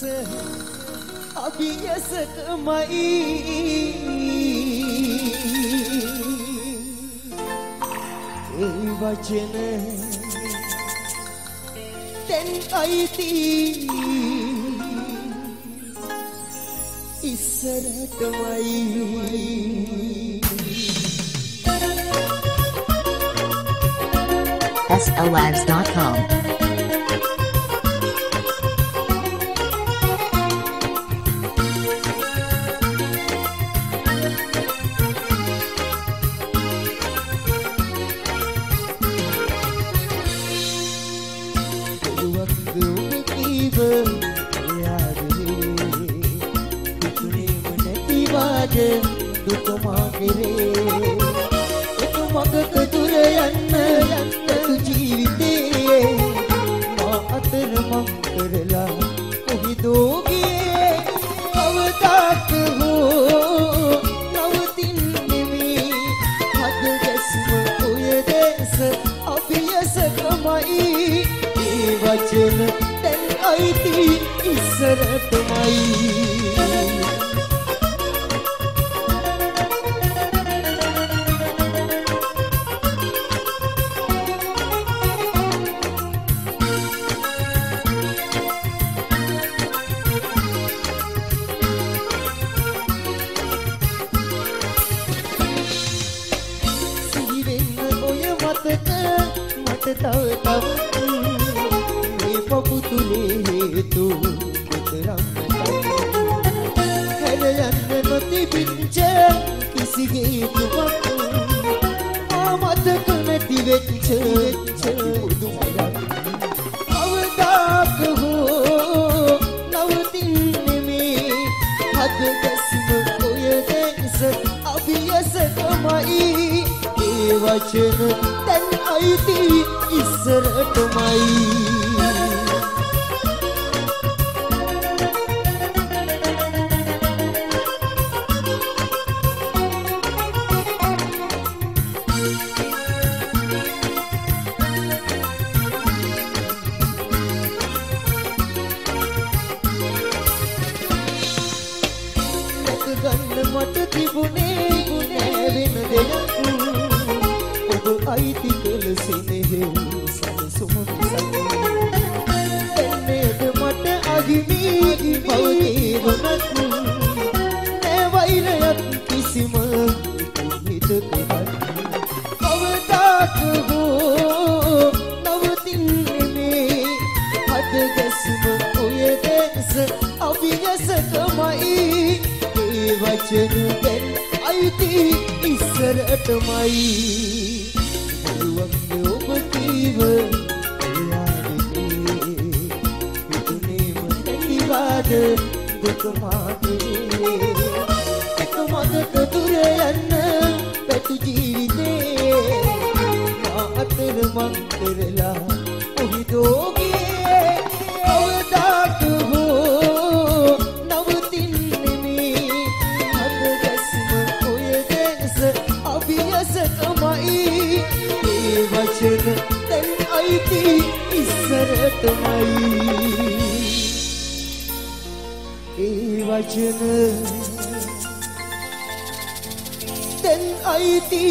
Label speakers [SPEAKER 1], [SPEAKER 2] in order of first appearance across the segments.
[SPEAKER 1] să abie să mai ei vacene ten aiti israt mai SLLabs.com තව තව මේ පපුතුලේ හේතු කොතරම් හැර යන්න නොතිබිච්ච කිසි හේතුවක් මා මතක නැති වෙච්ච වෙච්ච පුදුමයක් කවදාක හෝ නවතින්නේ මේ හද ගැස්ම ඔය දැස අභියසකමයි ඒ වචන දැන් අයිති ඉස්සරටමයි. මං කරලා ඔහිදෝ ගියේ කවදාක හෝ නවතින්නේ මේ හද ගැස්ම ඔය දැස අභියසකමයි. ඒ වචන දැන් අයිති ඉස්සරටමයි. ඒ වචන දැන් අයිති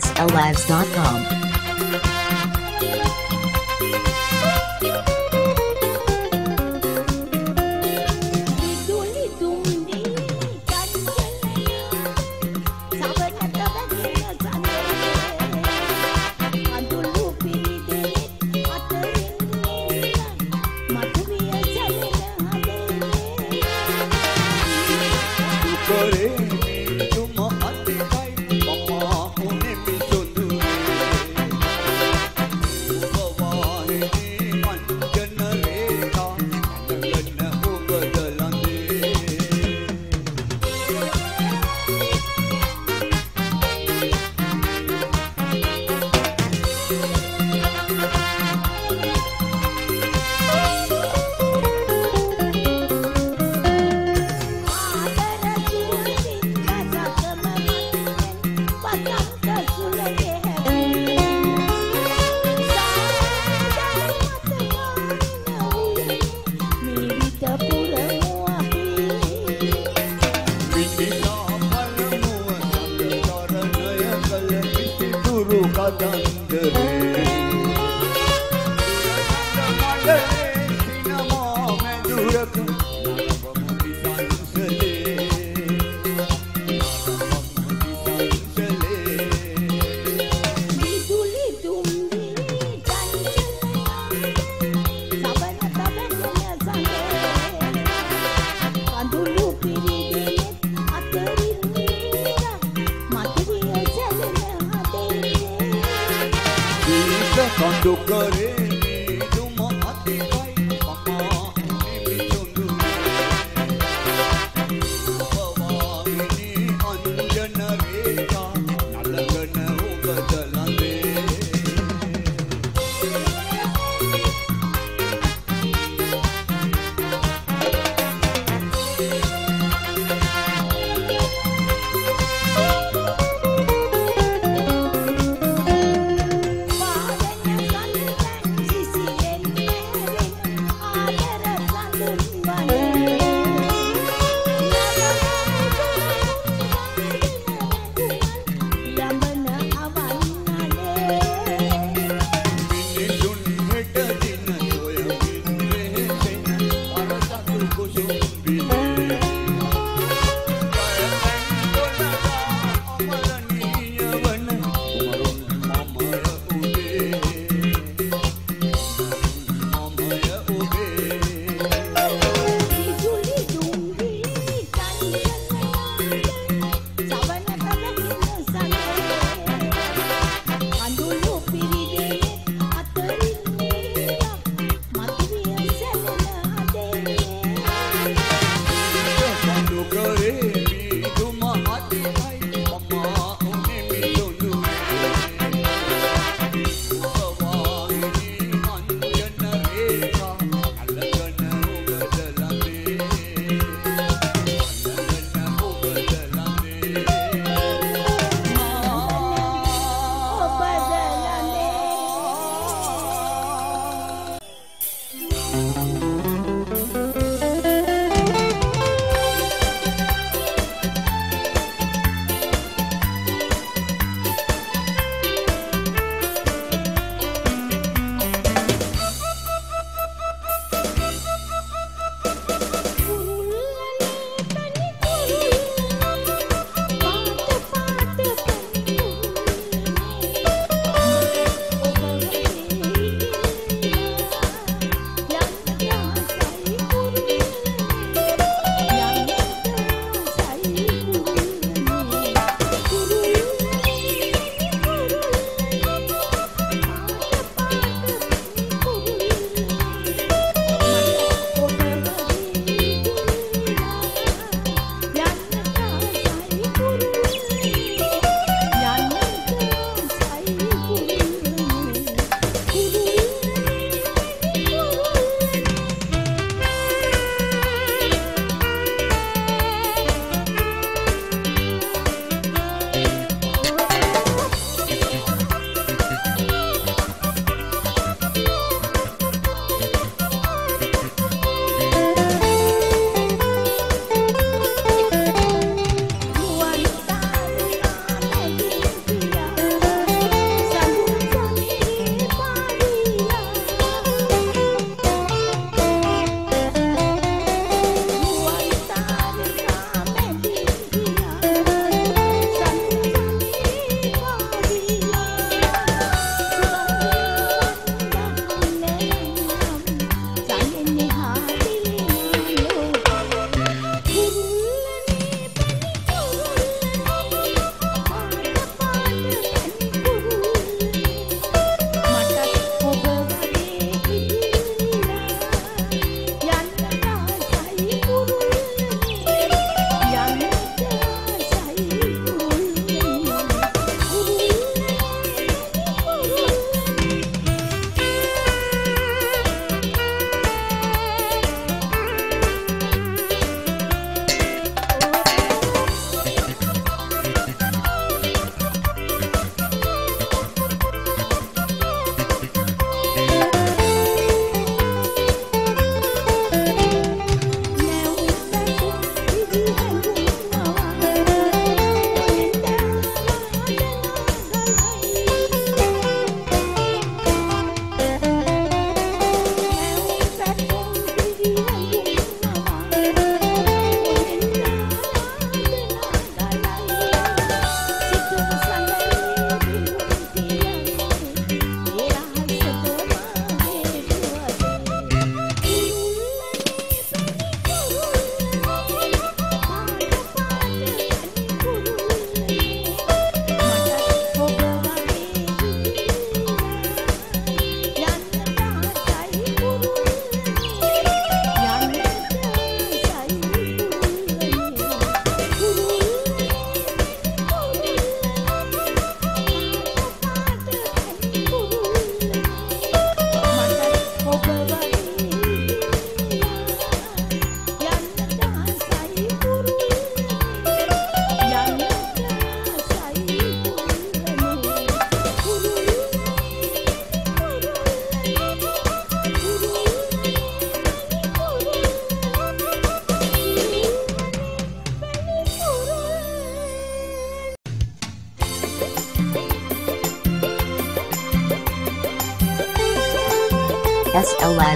[SPEAKER 2] sllives.com
[SPEAKER 3] දීක කඳු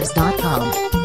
[SPEAKER 4] Labs.com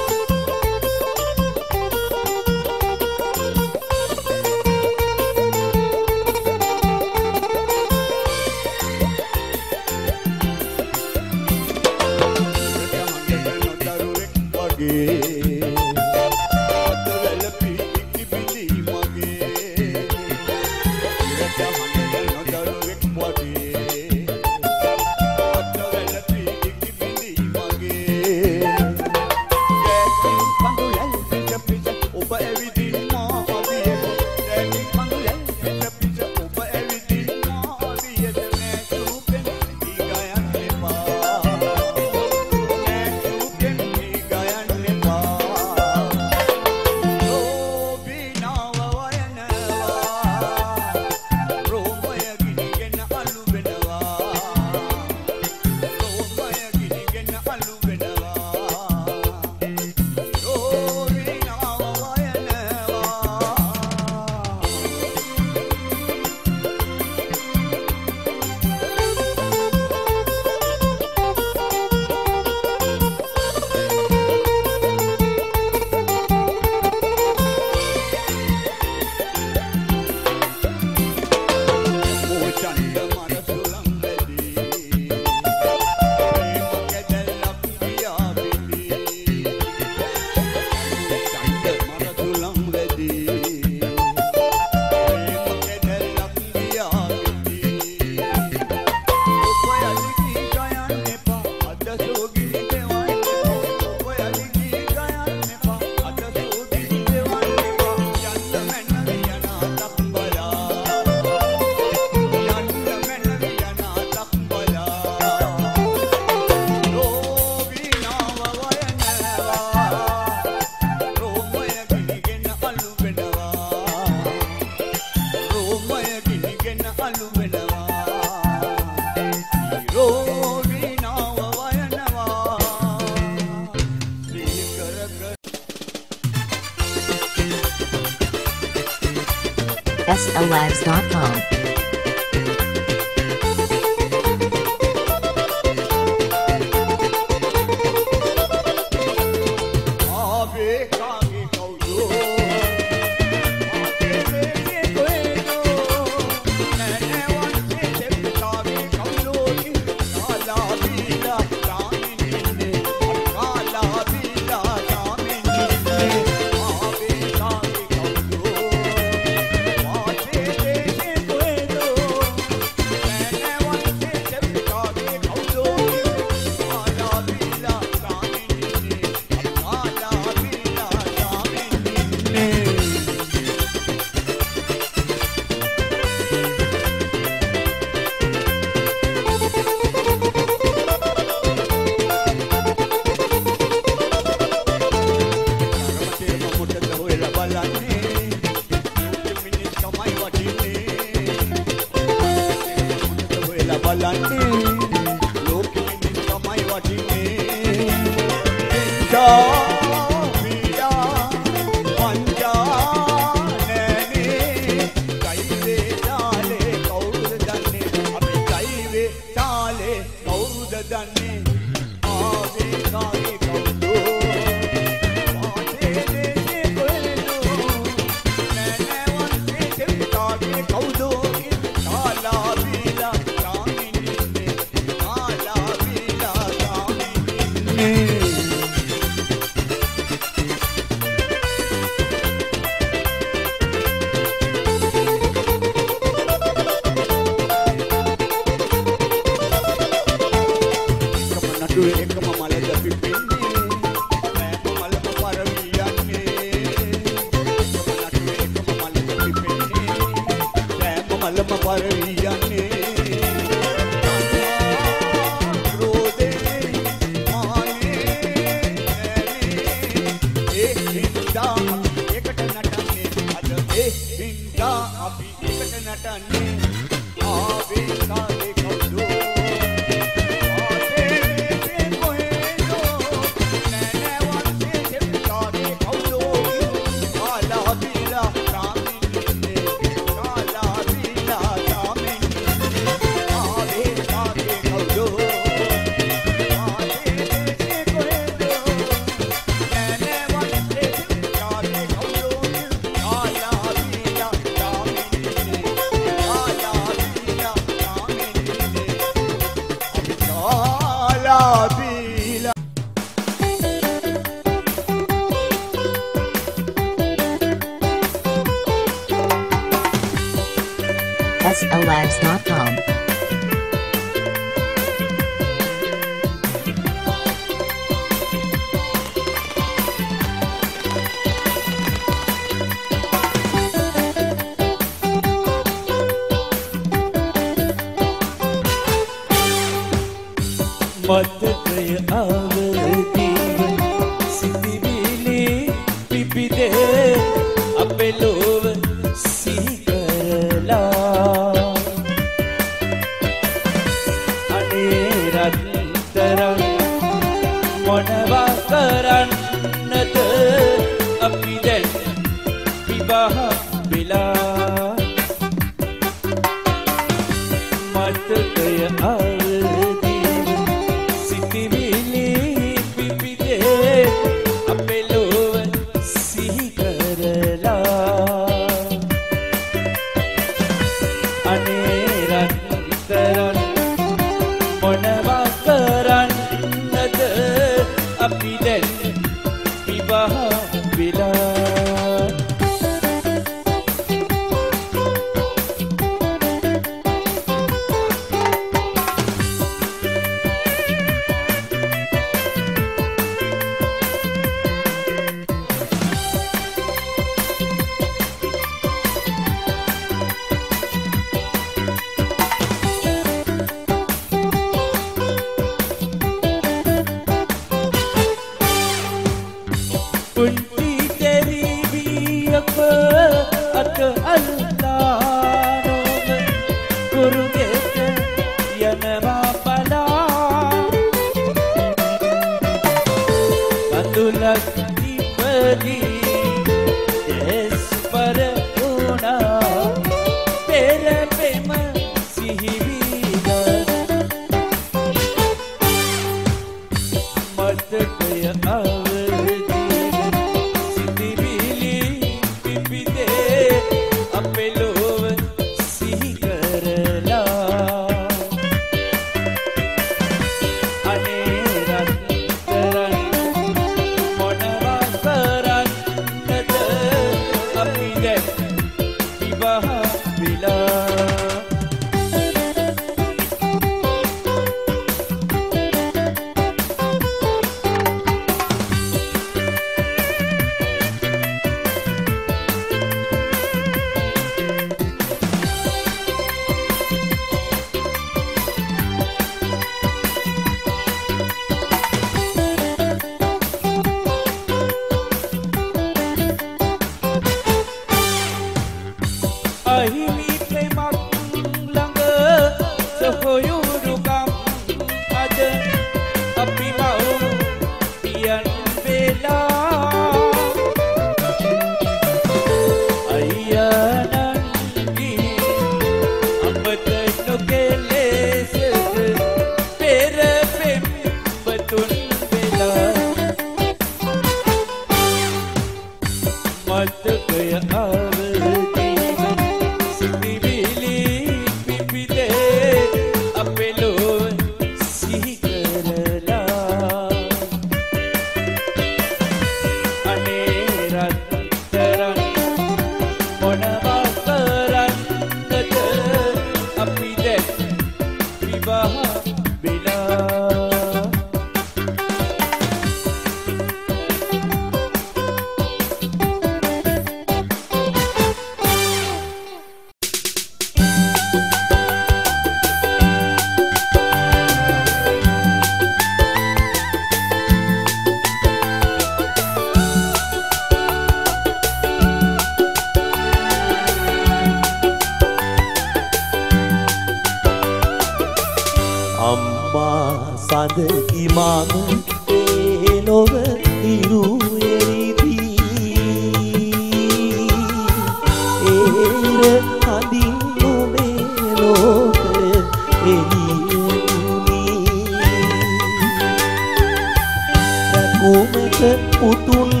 [SPEAKER 4] රැකුමට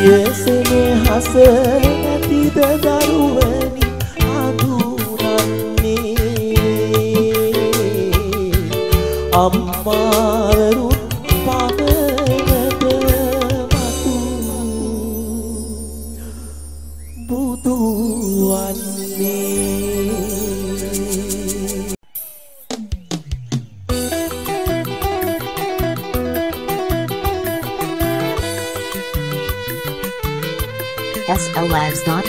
[SPEAKER 4] පියසෙන
[SPEAKER 1] හස නැතිද දරුවනි අඳුරන්නේ? අම්මා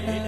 [SPEAKER 1] Vietnam.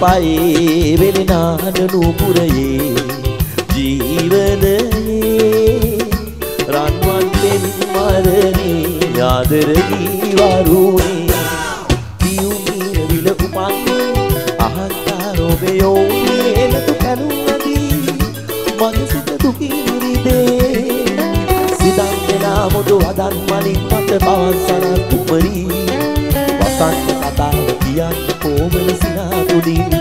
[SPEAKER 1] පයේ වෙලෙනාන නූපුරයේ ජීවනයේ රන්වන් පෙන් මරණේ ආදර දීවරුනේ. පියුමීර විල උමන් අහත්තා රොබයෝ එනතු කරුණදී මගේ සිත දුකින් විරිදේ සිතන් දෙනා මුදු හදන් මලින් මත පවන් සරත් උපරී වසන්ත කතාව කියන්න කොමල සිනා You.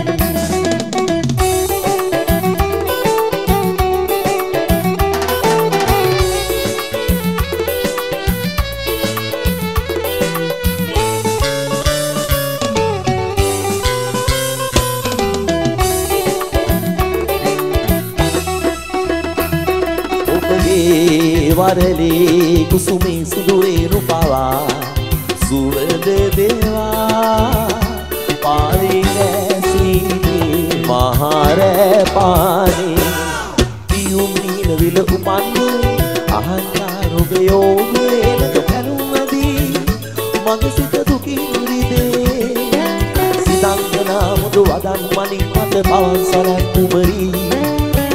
[SPEAKER 1] පවසරක් කුමරී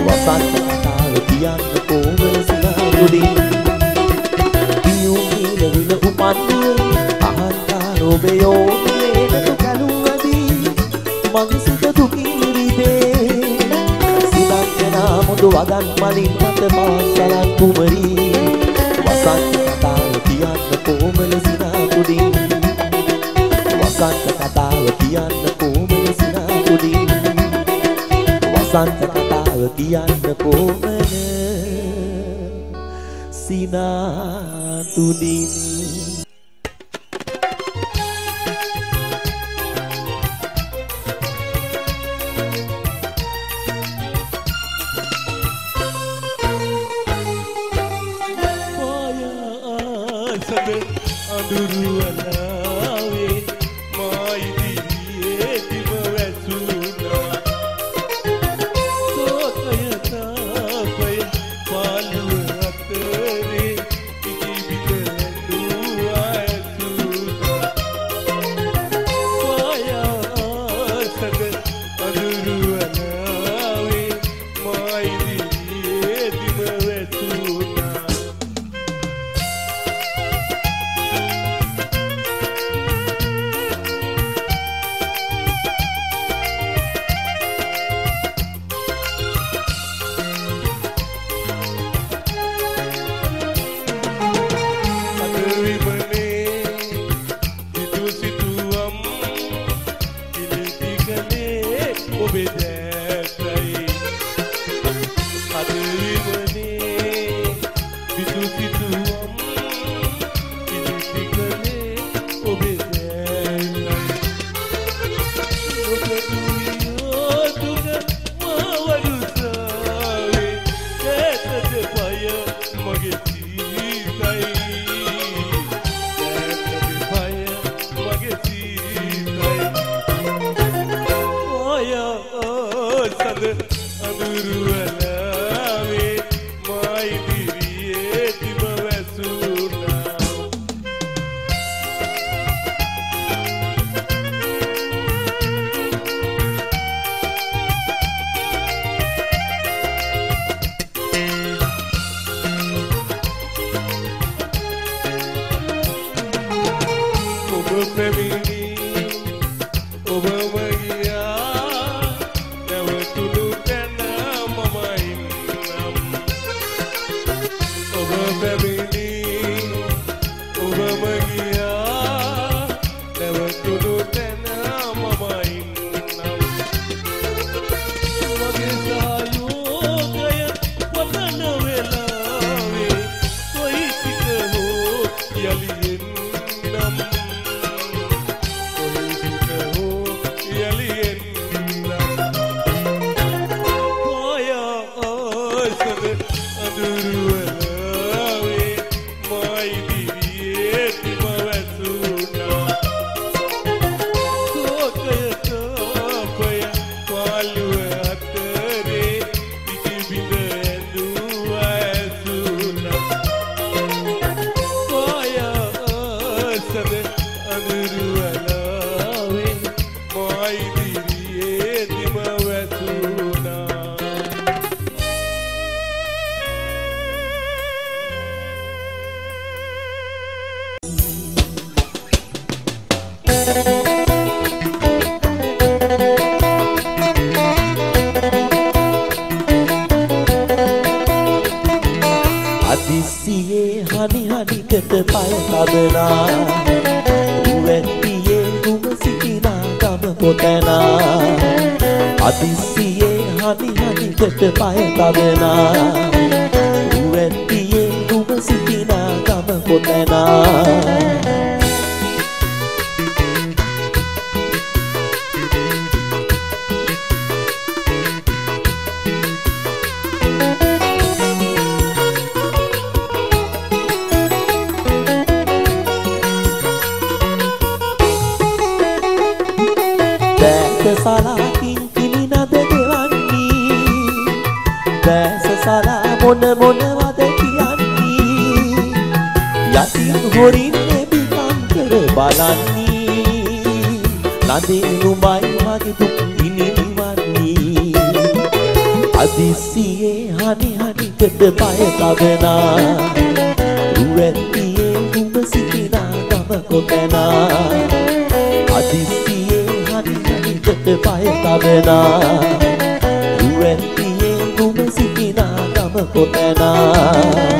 [SPEAKER 1] වසන්ත කතාව කියන්න කෝමල සිනාවුදී පියුම් හිල විල උපත්තුවයි අහන්කාර ඔබයෝ ඒනතු කැලුම් අදී මගේ සිත දුකින් රිදේ සිතක් දෙනා මුදු වදන් මලින් මත පවසරක් කුමරී වසන්ත කතාව කියන්න කෝමල සිනාවුදී වසන්ත කතාව කියන්න කෝමල සිනාවුදී ලස්සන්ට කතාව කියන්න
[SPEAKER 5] කොමන සිනා තුලින් පෙත පය
[SPEAKER 1] තබනා. ඌ ඇත්තියේ ඌ සිටිනා කම කොතනා. කරන්නේ ලදේ නුඹයි මගේ දුක් විඳිනවන්නේ අදිසියේ හනි හනිකට බය තබනා. රුවැතියේ නුඹ සිටිනා ගම කොතනා අදිසියේ හනි හනිකට බය තබනා. රුවැතියේ නුඹ සිටිනා ගම කොතනා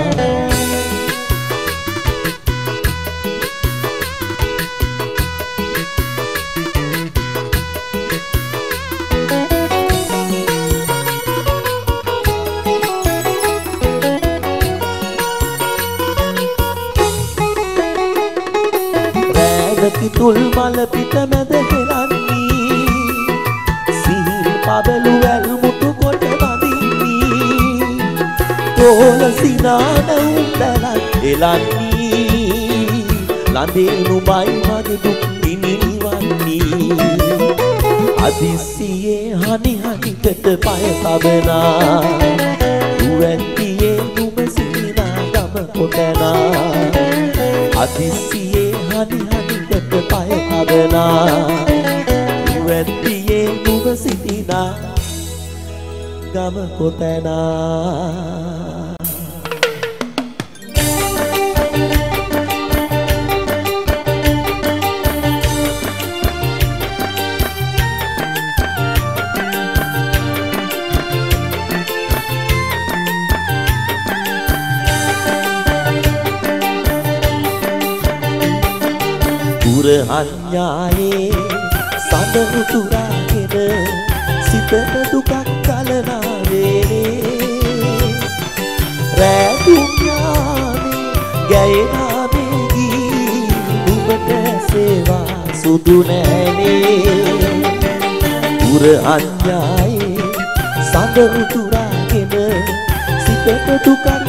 [SPEAKER 1] එලන්නේ ලඳේ නුඹයි මගේ දුක් නිනිවන්නේ අදිස්සියේ හනි හනිකට පය තබනා රුවැත්තියේ නුඹ සිනා ගම කොටනා අදිස්සියේ හනි හනිකට පය තබනා රුවැත්තියේ නුඹ සිටිනා ගම කොතැනා පුරහඥායේ සඳහු තුරාගෙන සිතට දුකක් කලනා වේනේ රැඳුම්යානේ ගැයෙනානේ ගී නුඹට සේවා සුදු නෑනේ පුරහඥායේ සඳහු තුරාගෙන සිතට දුකක්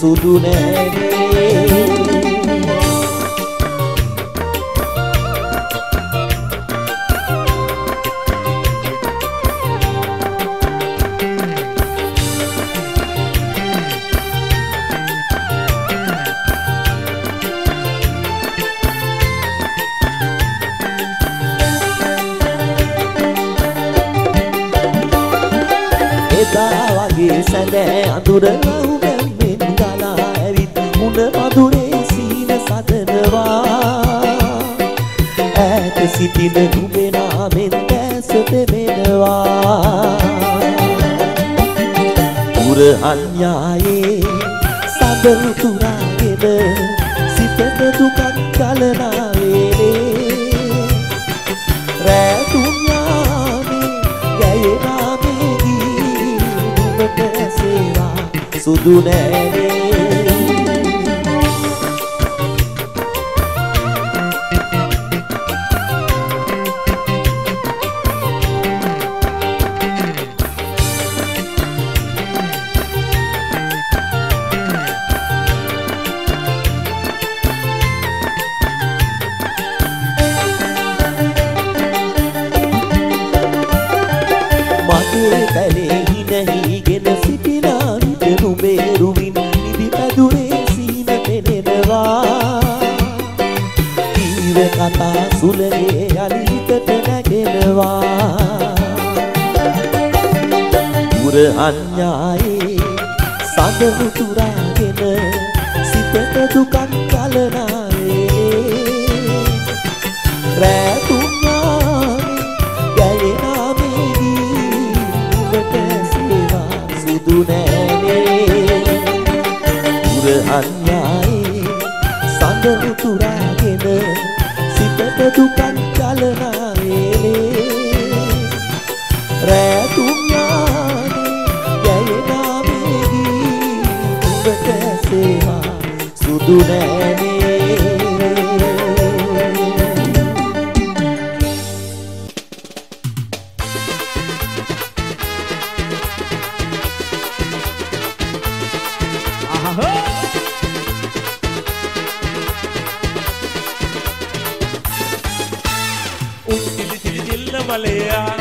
[SPEAKER 1] සුදු නෑනේ එදා වගේ සැඳෑ අඳුර ලව්වැම්මෙන් ඈත සිටින නුඹේ නාමෙන් දැස දෙවෙනවා පුරහඥායේ සඳහු තුරාගෙන සිතට දුකක් කලනා වේනේ රැතුම්යානේ ගැයෙනාමේදී නුඹට සේවා සුදු නෑනේ
[SPEAKER 5] Himalaya.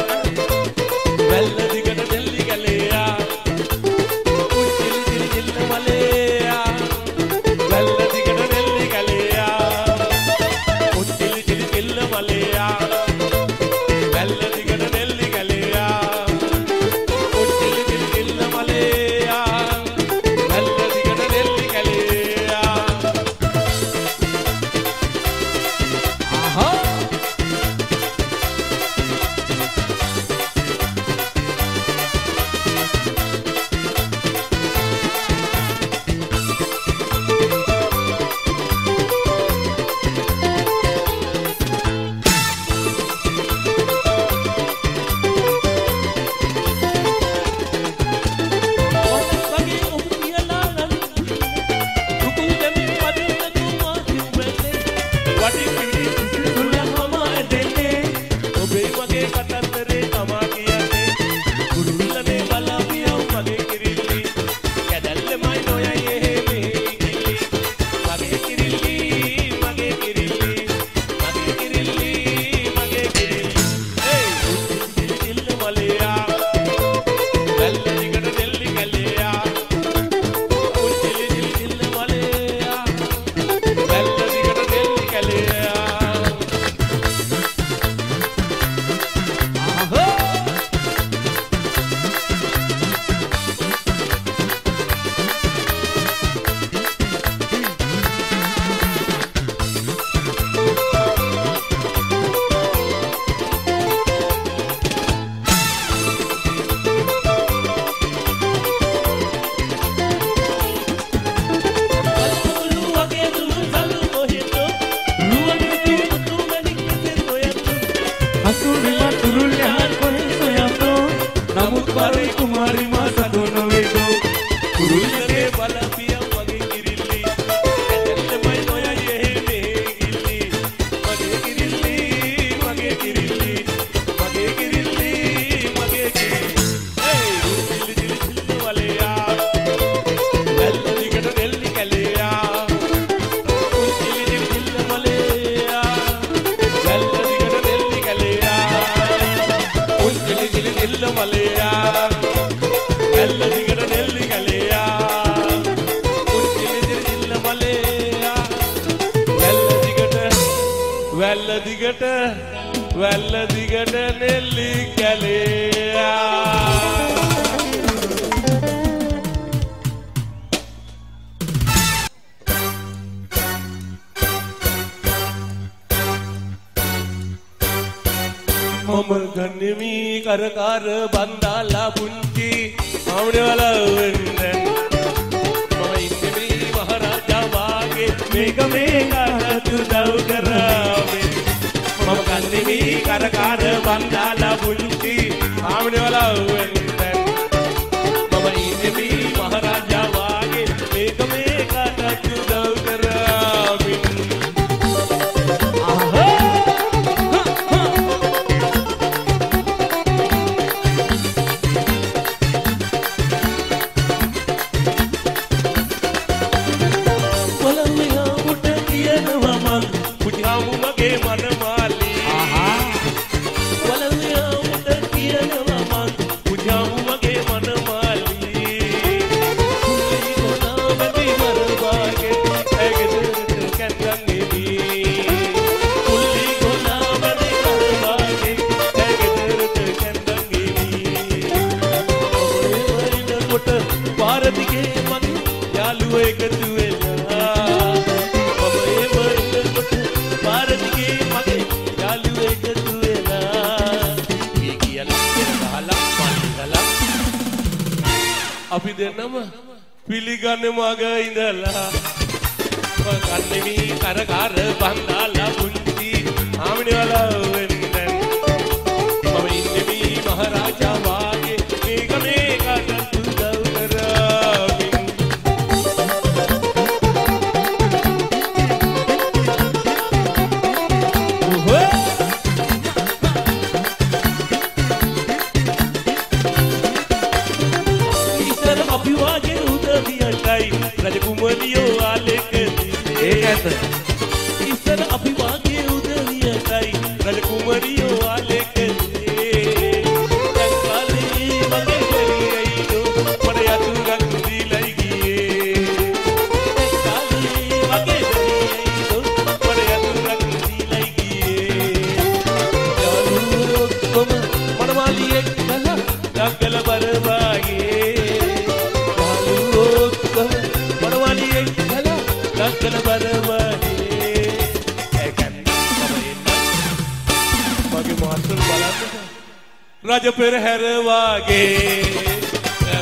[SPEAKER 5] ಕಲ ಬರವೇ මගේ මාස්ටර් බලන්න. රජ පෙරහැර වාගේ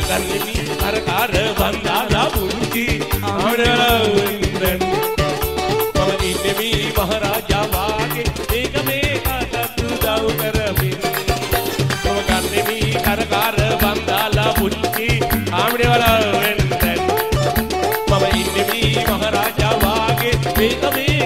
[SPEAKER 5] ගන්නෙමි අර කාර බන්දාලා පුරුකි ආඩලවේ Corre também